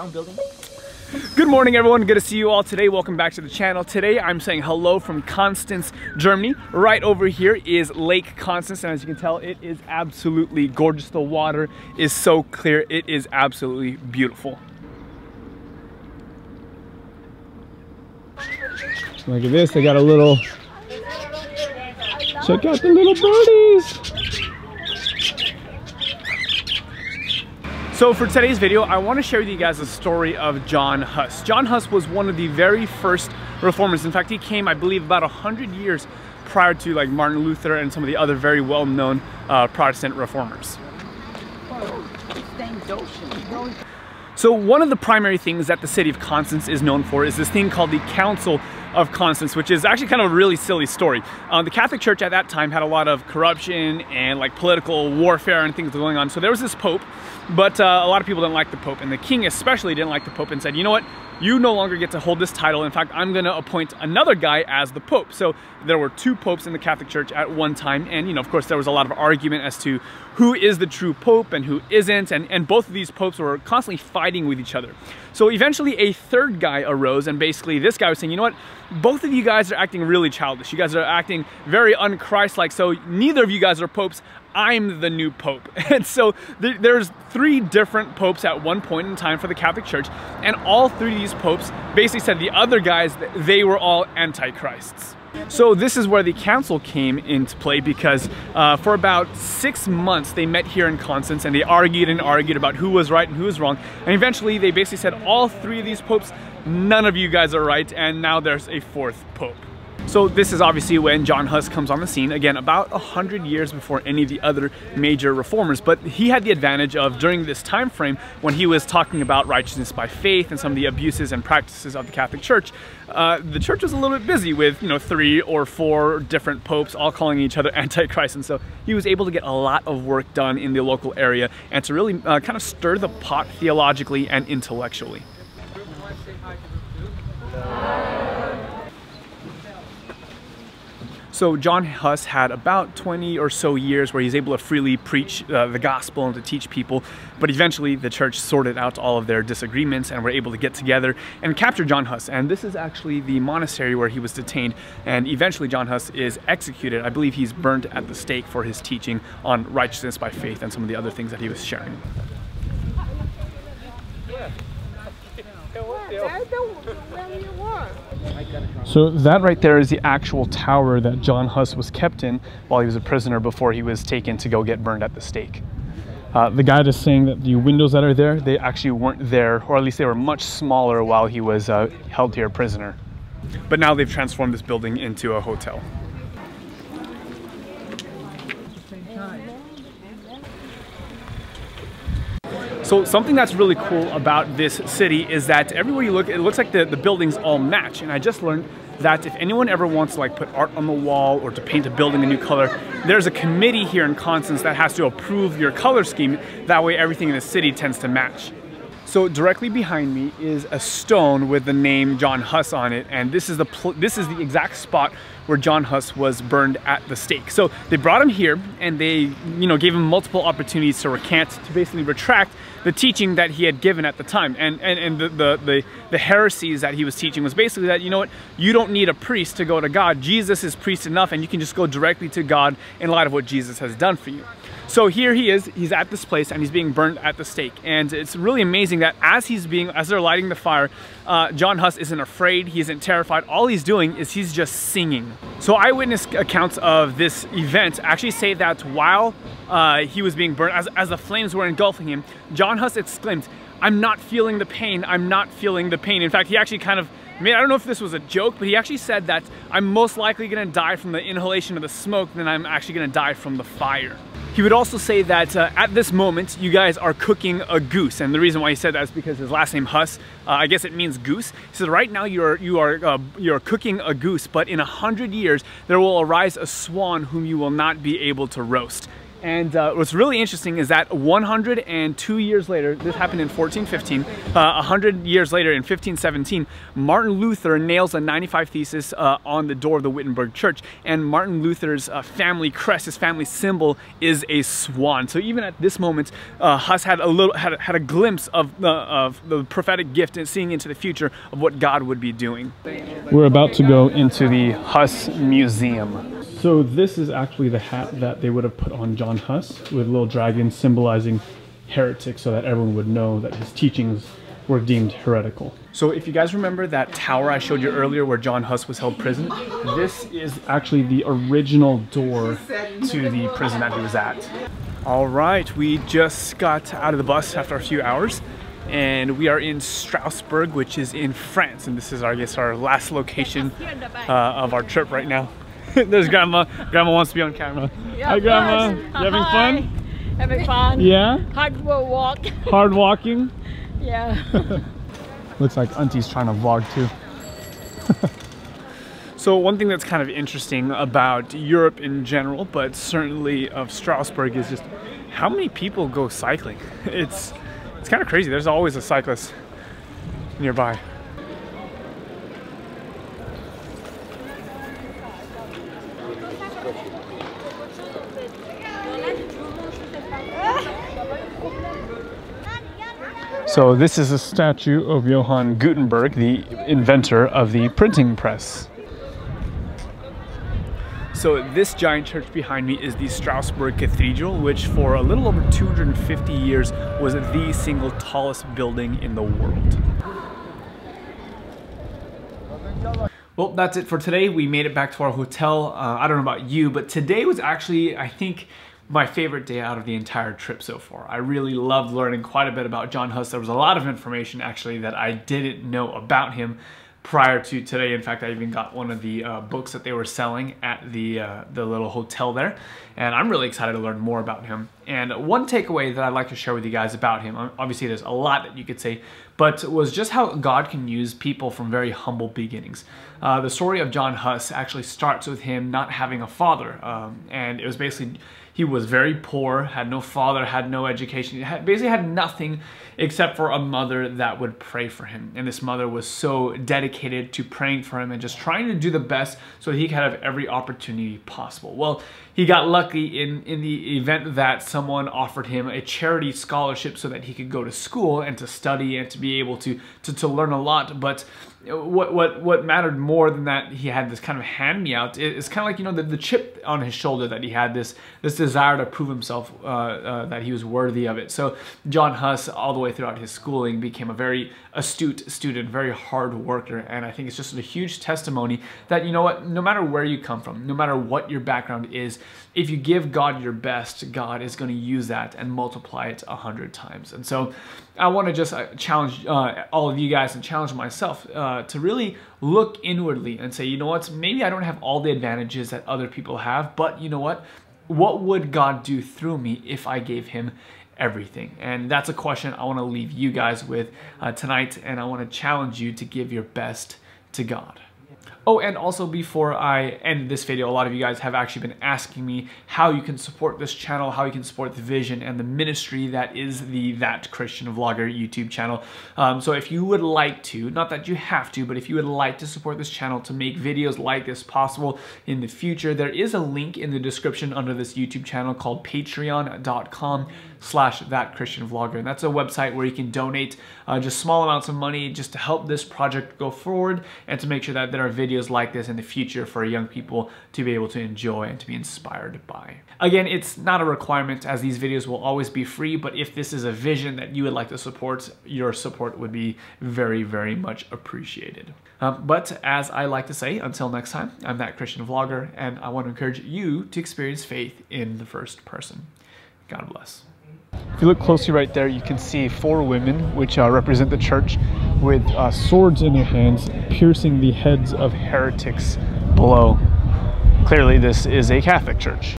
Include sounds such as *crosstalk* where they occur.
around building. Good morning everyone, good to see you all today. Welcome back to the channel. Today I'm saying hello from Constance, Germany. Right over here is Lake Constance and as you can tell it is absolutely gorgeous. The water is so clear, it is absolutely beautiful. Look at this, they got a little, check out the little birdies. So for today's video, I want to share with you guys the story of John Huss. John Huss was one of the very first reformers. In fact, he came, I believe, about 100 years prior to like Martin Luther and some of the other very well-known uh, Protestant reformers. So one of the primary things that the city of Constance is known for is this thing called the Council of Constance, which is actually kind of a really silly story. Uh, the Catholic Church at that time had a lot of corruption and like political warfare and things going on. So there was this Pope, but uh, a lot of people didn't like the Pope, and the King especially didn't like the Pope and said, you know what, you no longer get to hold this title. In fact, I'm gonna appoint another guy as the Pope. So there were two popes in the Catholic Church at one time. And, you know, of course, there was a lot of argument as to who is the true Pope and who isn't. And, and both of these popes were constantly fighting with each other. So eventually a third guy arose and basically this guy was saying, you know what, both of you guys are acting really childish. You guys are acting very unchristlike. So neither of you guys are popes. I'm the new pope. *laughs* And so th there's three different popes at one point in time for the Catholic Church, and all three of these popes basically said the other guys, they were all antichrists. So this is where the council came into play because uh, for about six months they met here in Constance and they argued and argued about who was right and who was wrong. And eventually they basically said all three of these popes, none of you guys are right and now there's a fourth pope. So this is obviously when John Huss comes on the scene, again, about 100 years before any of the other major reformers, but he had the advantage of, during this time frame, when he was talking about righteousness by faith and some of the abuses and practices of the Catholic Church, uh, the church was a little bit busy with, you know, three or four different popes all calling each other *laughs* Antichrist, and so he was able to get a lot of work done in the local area and to really uh, kind of stir the pot theologically and intellectually. So John Huss had about 20 or so years where he's able to freely preach uh, the gospel and to teach people, but eventually the church sorted out all of their disagreements and were able to get together and capture John Huss. And this is actually the monastery where he was detained and eventually John Huss is executed. I believe he's burned at the stake for his teaching on righteousness by faith and some of the other things that he was sharing. So that right there is the actual tower that John Huss was kept in while he was a prisoner before he was taken to go get burned at the stake. Uh, the guide is saying that the windows that are there, they actually weren't there, or at least they were much smaller while he was uh, held here prisoner. But now they've transformed this building into a hotel. So something that's really cool about this city is that everywhere you look, it looks like the, the buildings all match. And I just learned that if anyone ever wants to like put art on the wall or to paint a building a new color, there's a committee here in Constance that has to approve your color scheme. That way everything in the city tends to match. So directly behind me is a stone with the name John Huss on it, and this is the this is the exact spot where John Huss was burned at the stake. So they brought him here, and they you know gave him multiple opportunities to recant, to basically retract the teaching that he had given at the time, and and and the the the, the heresies that he was teaching was basically that you know what you don't need a priest to go to God. Jesus is priest enough, and you can just go directly to God in light of what Jesus has done for you. So here he is, he's at this place and he's being burned at the stake. And it's really amazing that as he's being, as they're lighting the fire, uh, John Huss isn't afraid, he isn't terrified. All he's doing is he's just singing. So eyewitness accounts of this event actually say that while uh, he was being burned, as, as the flames were engulfing him, John Huss exclaimed, I'm not feeling the pain, I'm not feeling the pain. In fact, he actually kind of I mean, I don't know if this was a joke, but he actually said that I'm most likely gonna die from the inhalation of the smoke than I'm actually gonna die from the fire. He would also say that uh, at this moment, you guys are cooking a goose. And the reason why he said that is because his last name Huss, uh, I guess it means goose. He says right now you're, you are, uh, you're cooking a goose, but in a hundred years, there will arise a swan whom you will not be able to roast. And uh, what's really interesting is that 102 years later, this happened in 1415, uh, 100 years later in 1517, Martin Luther nails a 95 thesis uh, on the door of the Wittenberg church. And Martin Luther's uh, family crest, his family symbol is a swan. So even at this moment, uh, Huss had a little, had, had a glimpse of the, of the prophetic gift and seeing into the future of what God would be doing. We're about to go into the Huss Museum. So this is actually the hat that they would have put on John Huss with little dragons symbolizing heretics so that everyone would know that his teachings were deemed heretical. So if you guys remember that tower I showed you earlier where John Huss was held prison, this is actually the original door to the prison that he was at. All right, we just got out of the bus after a few hours and we are in Strasbourg, which is in France. And this is, our, I guess, our last location uh, of our trip right now. *laughs* There's grandma. Grandma wants to be on camera. Yeah, Hi, grandma. You having Hi. fun? Having fun. Yeah. Hard walk. Hard walking. *laughs* yeah. *laughs* Looks like Auntie's trying to vlog too. so one thing that's kind of interesting about Europe in general, but certainly of Strasbourg, is just how many people go cycling. It's it's kind of crazy. There's always a cyclist nearby. So this is a statue of Johann Gutenberg, the inventor of the printing press. So this giant church behind me is the Strasbourg Cathedral, which for a little over 250 years was the single tallest building in the world. Well, that's it for today. We made it back to our hotel. Uh, I don't know about you, but today was actually, I think, my favorite day out of the entire trip so far. I really loved learning quite a bit about John Huss. There was a lot of information actually that I didn't know about him prior to today. In fact, I even got one of the uh, books that they were selling at the uh, the little hotel there, and I'm really excited to learn more about him. And one takeaway that I'd like to share with you guys about him, obviously there's a lot that you could say, but was just how God can use people from very humble beginnings. Uh, the story of John Huss actually starts with him not having a father, um, and it was basically he was very poor, had no father, had no education, he basically had nothing except for a mother that would pray for him. And this mother was so dedicated to praying for him and just trying to do the best so he could have every opportunity possible. Well, he got lucky in, in the event that someone offered him a charity scholarship so that he could go to school and to study and to be able to, to, to learn a lot. But what what what mattered more than that he had this kind of hand me out it's kind of like you know the, the chip on his shoulder that he had this this desire to prove himself uh, uh, that he was worthy of it. So john huss all the way throughout his schooling became a very astute student very hard worker and i think it's just a huge testimony that you know what no matter where you come from no matter what your background is if you give god your best god is going to use that and multiply it a hundred times. And so i want to just uh, challenge uh, all of you guys and challenge myself uh, to really look inwardly and say, you know what, maybe I don't have all the advantages that other people have, but you know what? What would God do through me if I gave him everything? And that's a question I want to leave you guys with uh, tonight, and I want to challenge you to give your best to God. Oh, and also before I end this video, a lot of you guys have actually been asking me how you can support this channel, how you can support the vision and the ministry that is the That Christian Vlogger YouTube channel. Um, so if you would like to, not that you have to, but if you would like to support this channel to make videos like this possible in the future, there is a link in the description under this YouTube channel called patreon.com slash that Christian vlogger. And that's a website where you can donate uh, just small amounts of money just to help this project go forward and to make sure that there are videos like this in the future for young people to be able to enjoy and to be inspired by. Again, it's not a requirement as these videos will always be free, but if this is a vision that you would like to support, your support would be very, very much appreciated. Um, but as I like to say, until next time, I'm that Christian vlogger, and I want to encourage you to experience faith in the first person. God bless. If you look closely right there, you can see four women, which uh, represent the church, with uh, swords in their hands, piercing the heads of heretics below. Clearly, this is a Catholic church.